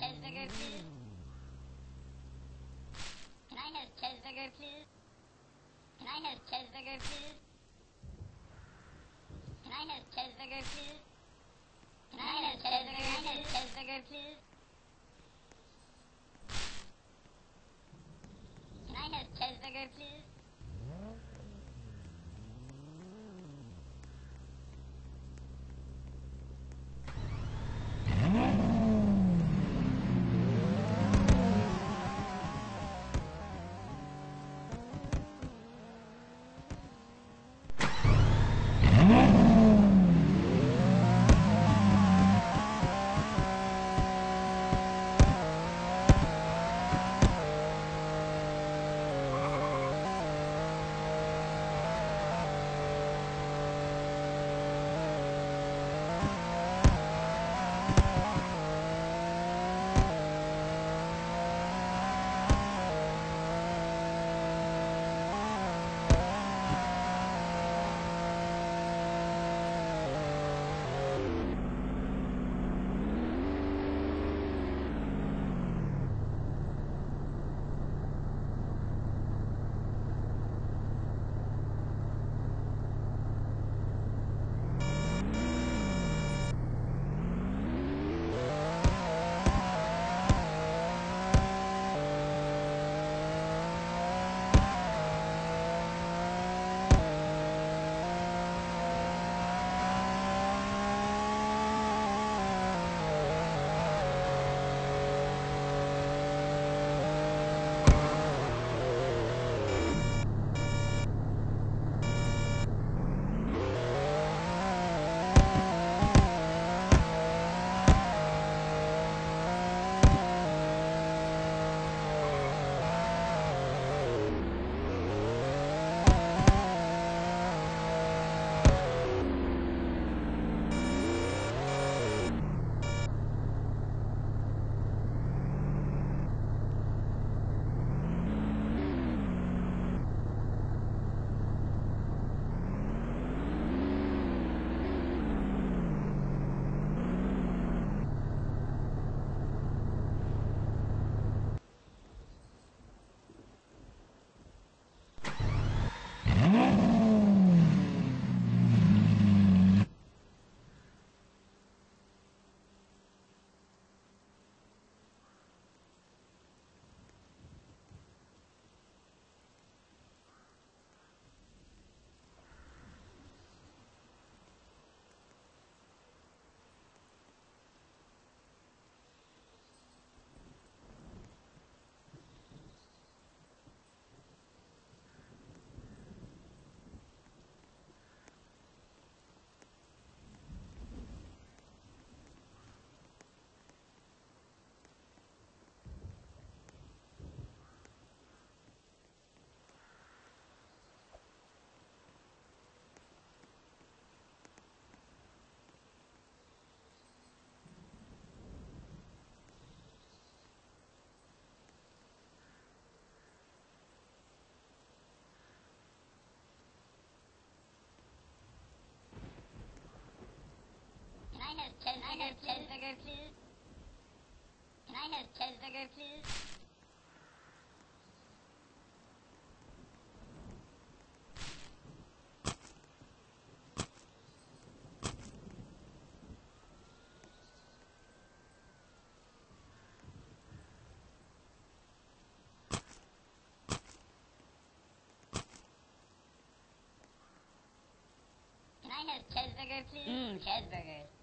cheeseburger, please? Can I have cheeseburger, please? Can I have cheeseburger, please? Can I have cheeseburger, please? Can I have cheeseburger, cheeseburger, please? Can I have cheeseburger, please? I have cheeseburger, please? Can I have cheeseburger, please? Can I have cheeseburger, please? Mmm, cheeseburger.